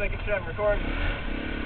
A shot, record. What's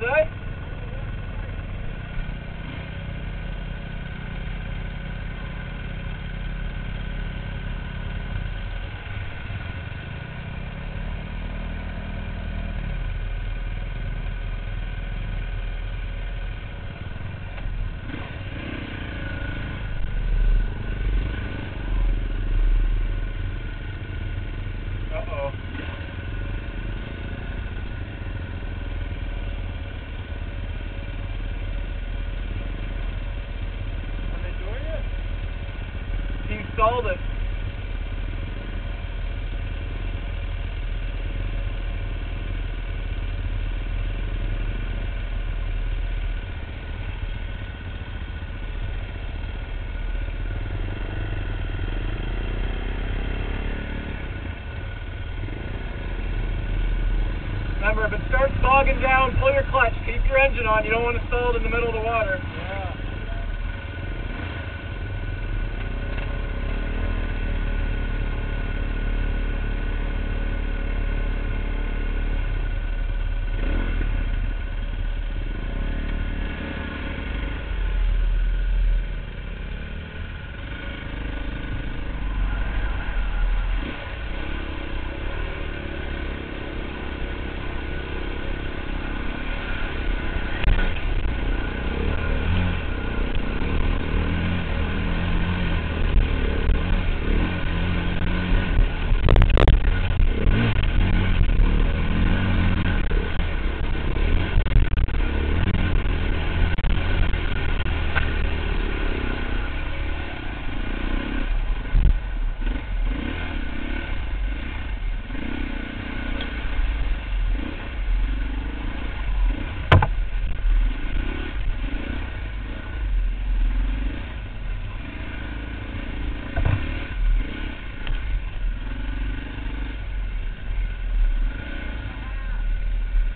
that? Installed it. Remember, if it starts bogging down, pull your clutch, keep your engine on. You don't want to stall it in the middle of the water. Yeah.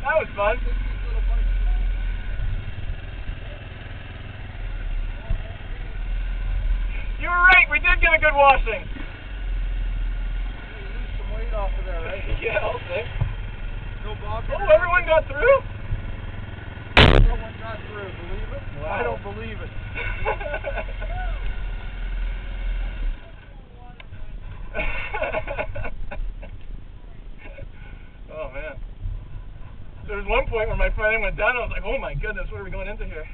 That was fun. You were right. We did get a good washing. Lose some weight off of there, right? yeah, I'll say. No bobbing. Oh, everyone got through. Someone got through. Believe it? Wow. I don't believe it. oh man. There was one point where my front end went down. I was like, "Oh my goodness, what are we going into here?"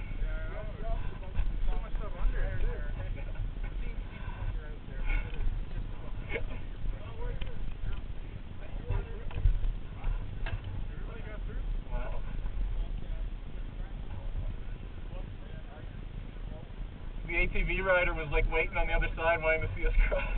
The ATV rider was like waiting on the other side, wanting to see us cross.